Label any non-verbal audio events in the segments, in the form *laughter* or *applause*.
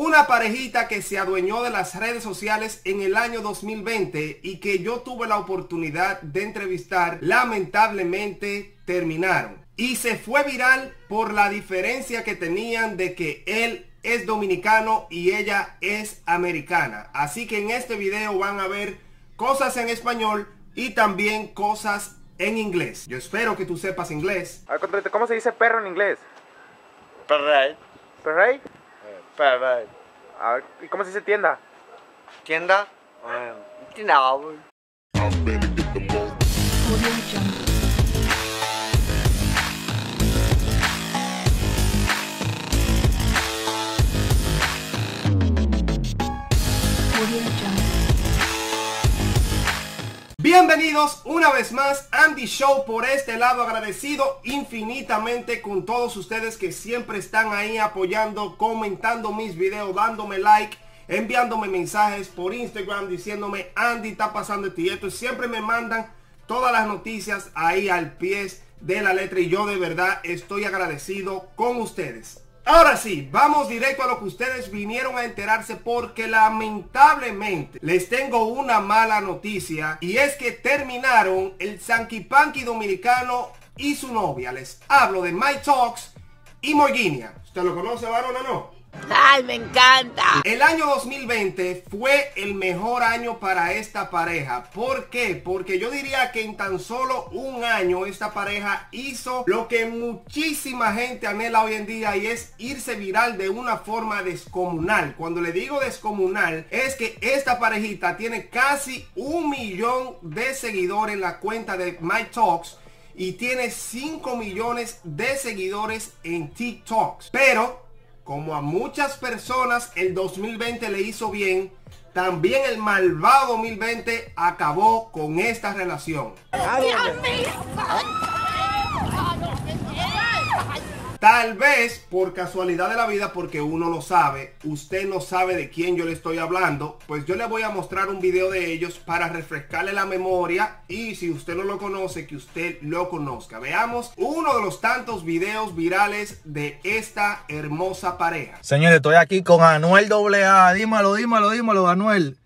Una parejita que se adueñó de las redes sociales en el año 2020 y que yo tuve la oportunidad de entrevistar, lamentablemente terminaron. Y se fue viral por la diferencia que tenían de que él es dominicano y ella es americana. Así que en este video van a ver cosas en español y también cosas en inglés. Yo espero que tú sepas inglés. ¿Cómo se dice perro en inglés? Perrey. ¿Perrey? Perrey. A ver, ¿y cómo se dice tienda? Tienda. Tienda. Bienvenidos una vez más Andy Show por este lado agradecido infinitamente con todos ustedes que siempre están ahí apoyando, comentando mis videos, dándome like, enviándome mensajes por Instagram diciéndome Andy está pasando esto y esto. Siempre me mandan todas las noticias ahí al pie de la letra y yo de verdad estoy agradecido con ustedes. Ahora sí, vamos directo a lo que ustedes vinieron a enterarse porque lamentablemente les tengo una mala noticia y es que terminaron el Sanky Panky dominicano y su novia. Les hablo de My Talks y Morginia. ¿Usted lo conoce, varón o no? ¡Ay, me encanta! El año 2020 fue el mejor año para esta pareja. ¿Por qué? Porque yo diría que en tan solo un año esta pareja hizo lo que muchísima gente anhela hoy en día y es irse viral de una forma descomunal. Cuando le digo descomunal es que esta parejita tiene casi un millón de seguidores en la cuenta de My Talks y tiene 5 millones de seguidores en TikToks. Pero como a muchas personas el 2020 le hizo bien, también el malvado 2020 acabó con esta relación. Tal vez por casualidad de la vida, porque uno lo sabe, usted no sabe de quién yo le estoy hablando, pues yo le voy a mostrar un video de ellos para refrescarle la memoria y si usted no lo conoce, que usted lo conozca. Veamos uno de los tantos videos virales de esta hermosa pareja. Señores, estoy aquí con Anuel AA. Dímelo, dímelo, dímelo, Anuel.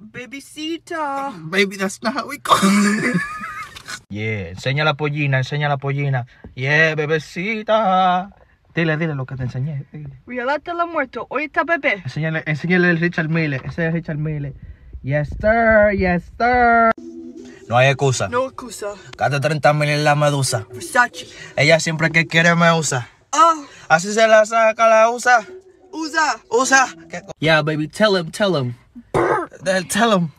Babycita. Baby, that's not how we call *laughs* Yeah, enseña la pollina, enseña la pollina. Yeah, bebecita. Dile, dile lo que te enseñé. Riolate la muerto. Hoy está bebé. Enséñale, enséñale el Richard Mille. Ese es Richard Mille. Yes, sir, yes, sir. No hay excusa. No excusa. Gasta 30 mil en la medusa. Versace. Ella siempre que quiere me usa. Oh, Así se la saca, la usa. usa. Usa. Yeah, baby, tell him, tell him. Tell him.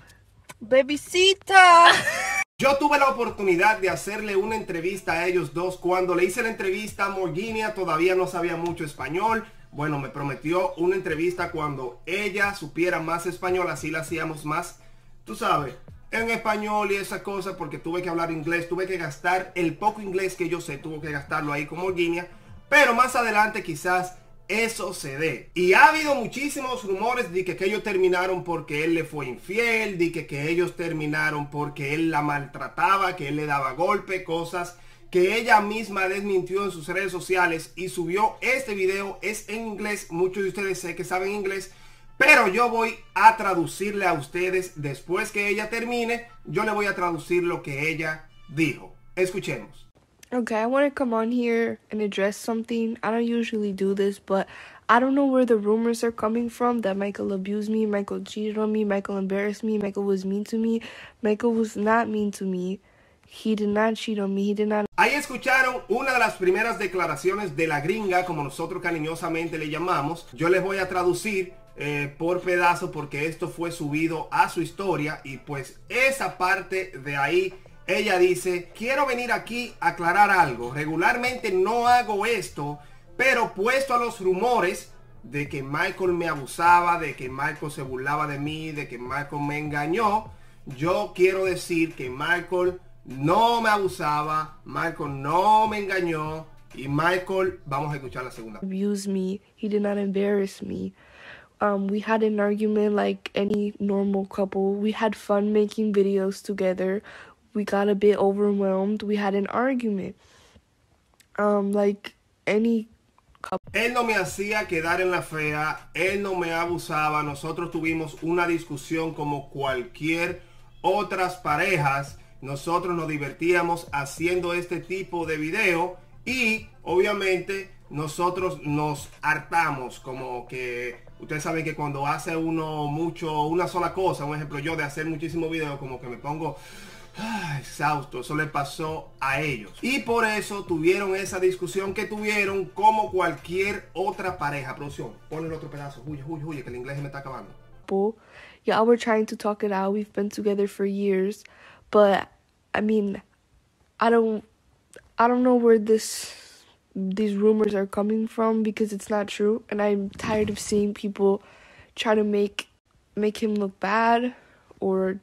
Babycita. *laughs* Yo tuve la oportunidad de hacerle una entrevista a ellos dos. Cuando le hice la entrevista a Morginia todavía no sabía mucho español. Bueno, me prometió una entrevista cuando ella supiera más español, así la hacíamos más, tú sabes, en español y esa cosa, porque tuve que hablar inglés, tuve que gastar el poco inglés que yo sé, tuve que gastarlo ahí con Morginia. Pero más adelante quizás eso se dé. Y ha habido muchísimos rumores de que, ellos terminaron porque él le fue infiel, de que, que ellos terminaron porque él la maltrataba, que él le daba golpe, cosas que ella misma desmintió en sus redes sociales y subió este video. Es en inglés, muchos de ustedes sé que saben inglés. Pero yo voy a traducirle a ustedes después que ella termine. Yo le voy a traducir lo que ella dijo. Escuchemos. Okay, I want to come on here and address something. I don't usually do this, but I don't know where the rumors are coming from that Michael abused me, Michael cheated on me, Michael embarrassed me, Michael was mean to me. Michael was not mean to me. He did not cheat on me. He did not Ahí escucharon una de las primeras declaraciones de la gringa, como nosotros cariñosamente le llamamos. Yo les voy a traducir eh, por pedazo porque esto fue subido a su historia y pues esa parte de ahí ella dice, quiero venir aquí a aclarar algo. Regularmente no hago esto, pero puesto a los rumores de que Michael me abusaba, de que Michael se burlaba de mí, de que Michael me engañó, yo quiero decir que Michael no me abusaba, Michael no me engañó y Michael, vamos a escuchar la segunda. abuse me. He did not embarrass me. Um, we had an argument like any normal couple. We had fun making videos together. We got a bit overwhelmed. We had an argument. Um, like any. Él no me hacía quedar en la fea, él no me abusaba, nosotros tuvimos una discusión como cualquier otras parejas, nosotros nos divertíamos haciendo este tipo de video y obviamente nosotros nos hartamos como que ustedes saben que cuando hace uno mucho una sola cosa, un ejemplo yo de hacer muchísimos videos como que me pongo exhausto, eso le pasó a ellos. Y por eso tuvieron esa discusión que tuvieron como cualquier otra pareja. Producción, pon el otro pedazo. Huye, huye, huye, que el inglés me está acabando. Yeah, we're trying to talk it out. We've been together for years, but I mean, I don't, I don't know where this, these rumors are coming from because it's not true, and I'm tired of seeing people try to make, make him look bad, or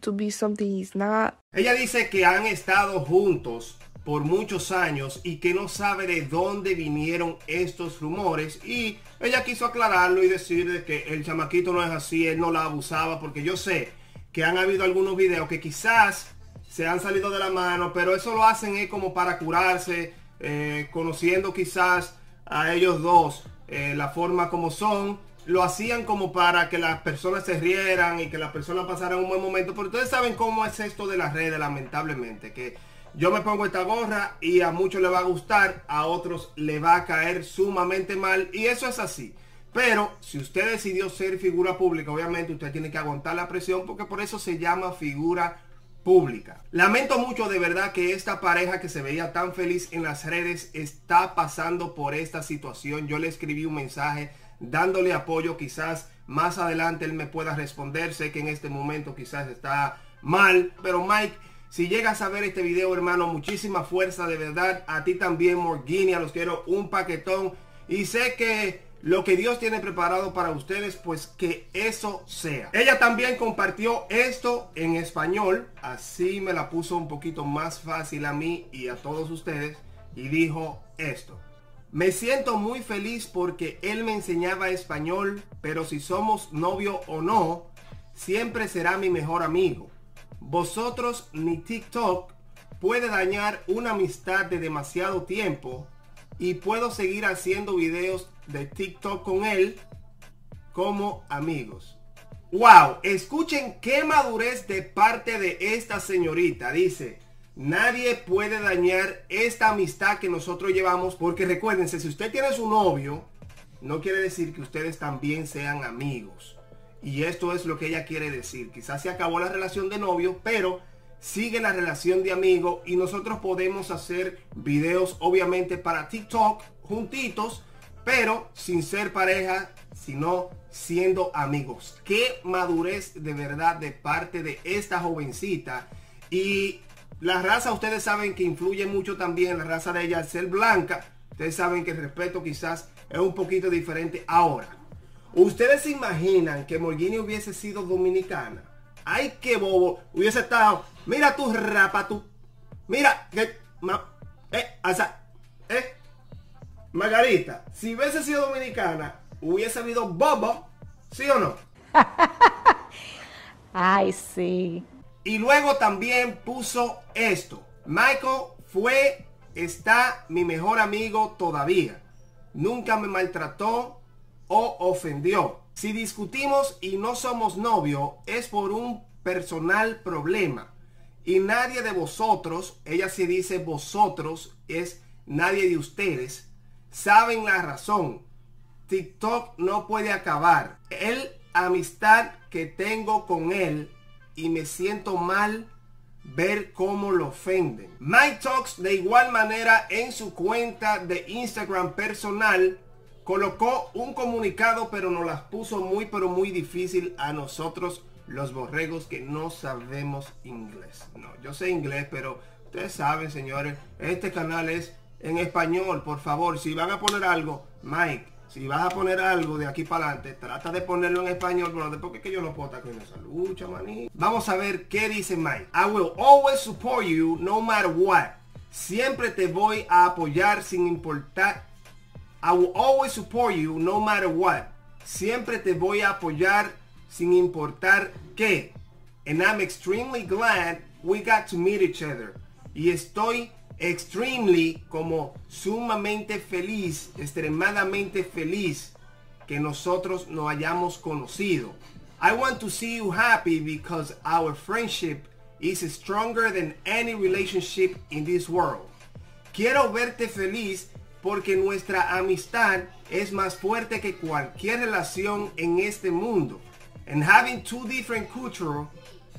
to be something he's not. Ella dice que han estado juntos por muchos años y que no sabe de dónde vinieron estos rumores y ella quiso aclararlo y decir de que el chamaquito no es así, él no la abusaba porque yo sé que han habido algunos videos que quizás se han salido de la mano, pero eso lo hacen es como para curarse, eh, conociendo quizás a ellos dos eh, la forma como son, lo hacían como para que las personas se rieran y que las personas pasaran un buen momento, pero ustedes saben cómo es esto de las redes, lamentablemente, que yo me pongo esta gorra y a muchos le va a gustar, a otros le va a caer sumamente mal y eso es así. Pero si usted decidió ser figura pública, obviamente usted tiene que aguantar la presión porque por eso se llama figura pública. Lamento mucho de verdad que esta pareja que se veía tan feliz en las redes está pasando por esta situación. Yo le escribí un mensaje dándole apoyo, quizás más adelante él me pueda responder. Sé que en este momento quizás está mal, pero Mike, si llegas a ver este video, hermano, muchísima fuerza de verdad. A ti también, Morginia, los quiero un paquetón. Y sé que lo que Dios tiene preparado para ustedes, pues que eso sea. Ella también compartió esto en español, así me la puso un poquito más fácil a mí y a todos ustedes, y dijo esto. Me siento muy feliz porque él me enseñaba español, pero si somos novio o no, siempre será mi mejor amigo. Vosotros ni TikTok puede dañar una amistad de demasiado tiempo y puedo seguir haciendo videos de TikTok con él como amigos. Wow, escuchen qué madurez de parte de esta señorita. Dice, nadie puede dañar esta amistad que nosotros llevamos porque recuérdense, si usted tiene su novio, no quiere decir que ustedes también sean amigos. Y esto es lo que ella quiere decir. Quizás se acabó la relación de novio, pero sigue la relación de amigo y nosotros podemos hacer videos obviamente para TikTok juntitos, pero sin ser pareja, sino siendo amigos. Qué madurez de verdad de parte de esta jovencita. Y la raza, ustedes saben que influye mucho también la raza de ella al ser blanca. Ustedes saben que el respeto quizás es un poquito diferente ahora. ¿Ustedes se imaginan que Morgini hubiese sido dominicana? Ay, qué bobo. Hubiese estado. Mira tu rapa, tú. Mira, que. eh, asa, eh. Margarita, si hubiese sido dominicana, hubiese habido bobo, ¿sí o no? *laughs* Ay, sí. Y luego también puso esto. Michael fue, está mi mejor amigo todavía. Nunca me maltrató o ofendió. Si discutimos y no somos novio, es por un personal problema. Y nadie de vosotros, ella se dice vosotros, es nadie de ustedes, saben la razón. TikTok no puede acabar. El amistad que tengo con él y me siento mal ver cómo lo ofenden. Mike Talks de igual manera en su cuenta de Instagram personal colocó un comunicado pero nos las puso muy pero muy difícil a nosotros los borregos que no sabemos inglés. No, yo sé inglés pero ustedes saben señores, este canal es en español, por favor, si van a poner algo, Mike, si vas a poner algo de aquí para adelante, trata de ponerlo en español, pero después que yo no puedo estar con esa lucha, maní. Vamos a ver qué dice Mike. I will always support you no matter what. Siempre te voy a apoyar sin importar. I will always support you no matter what. Siempre te voy a apoyar sin importar qué. And I'm extremely glad we got to meet each other. Y estoy extremely como sumamente feliz, extremadamente feliz que nosotros nos hayamos conocido. I want to see you happy because our friendship is stronger than any relationship in this world. Quiero verte feliz porque nuestra amistad es más fuerte que cualquier relación en este mundo. And having two different cultural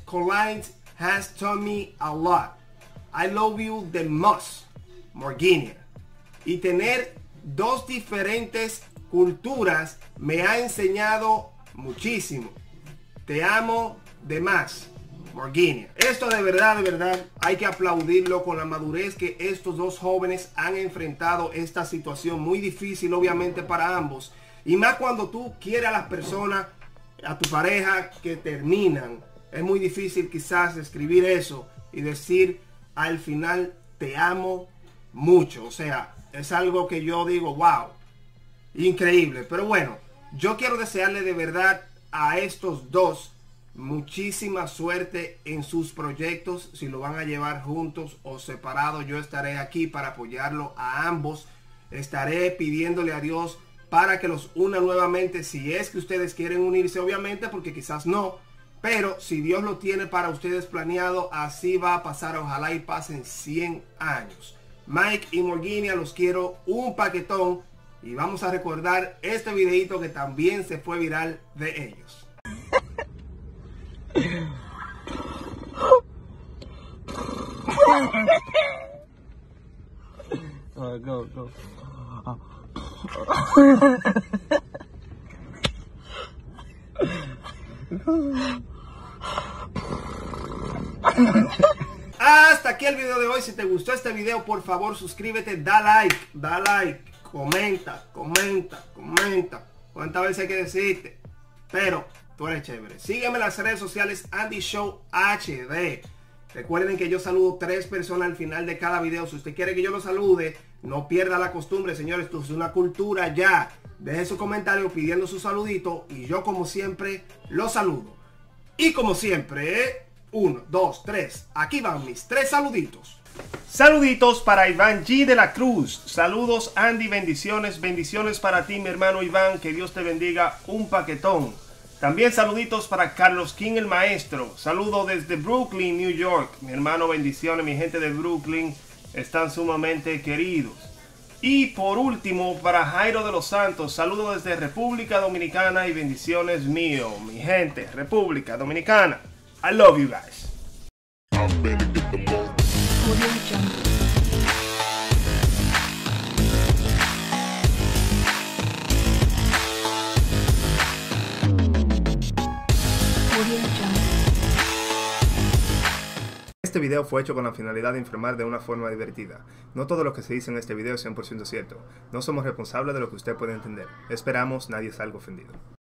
collides has taught me a lot. I love you the most, Morginia. Y tener dos diferentes culturas me ha enseñado muchísimo. Te amo de más. Morginia. Esto de verdad, de verdad, hay que aplaudirlo con la madurez que estos dos jóvenes han enfrentado esta situación muy difícil, obviamente, para ambos. Y más cuando tú quieres a las personas, a tu pareja que terminan. Es muy difícil quizás escribir eso y decir al final te amo mucho. O sea, es algo que yo digo, wow, increíble. Pero bueno, yo quiero desearle de verdad a estos dos muchísima suerte en sus proyectos. Si lo van a llevar juntos o separados, yo estaré aquí para apoyarlo a ambos. Estaré pidiéndole a Dios para que los una nuevamente si es que ustedes quieren unirse, obviamente, porque quizás no. Pero si Dios lo tiene para ustedes planeado, así va a pasar. Ojalá y pasen 100 años. Mike y Morginia los quiero un paquetón. Y vamos a recordar este videito que también se fue viral de ellos. go, go. *laughs* *laughs* Hasta aquí el video de hoy. Si te gustó este video, por favor suscríbete, da like, da like, comenta, comenta, comenta. ¿Cuántas veces hay que decirte? Pero tú eres chévere. Sígueme en las redes sociales Andy Show HD. Recuerden que yo saludo tres personas al final de cada video. Si usted quiere que yo lo salude, no pierda la costumbre, señores. Esto es una cultura ya. Deje su comentario pidiendo su saludito y yo como siempre lo saludo. Y como siempre, uno, dos, tres. Aquí van mis tres saluditos. Saluditos para Iván G de la Cruz. Saludos Andy, bendiciones. Bendiciones para ti, mi hermano Iván. Que Dios te bendiga un paquetón. También saluditos para Carlos King el maestro. Saludo desde Brooklyn, New York. Mi hermano, bendiciones. Mi gente de Brooklyn están sumamente queridos. Y por último, para Jairo de los Santos, saludo desde República Dominicana y bendiciones mío, mi gente, República Dominicana. I love you guys. Este video fue hecho con la finalidad de informar de una forma divertida. No todo lo que se dice en este video es 100% cierto. No somos responsables de lo que usted puede entender. Esperamos nadie salga ofendido.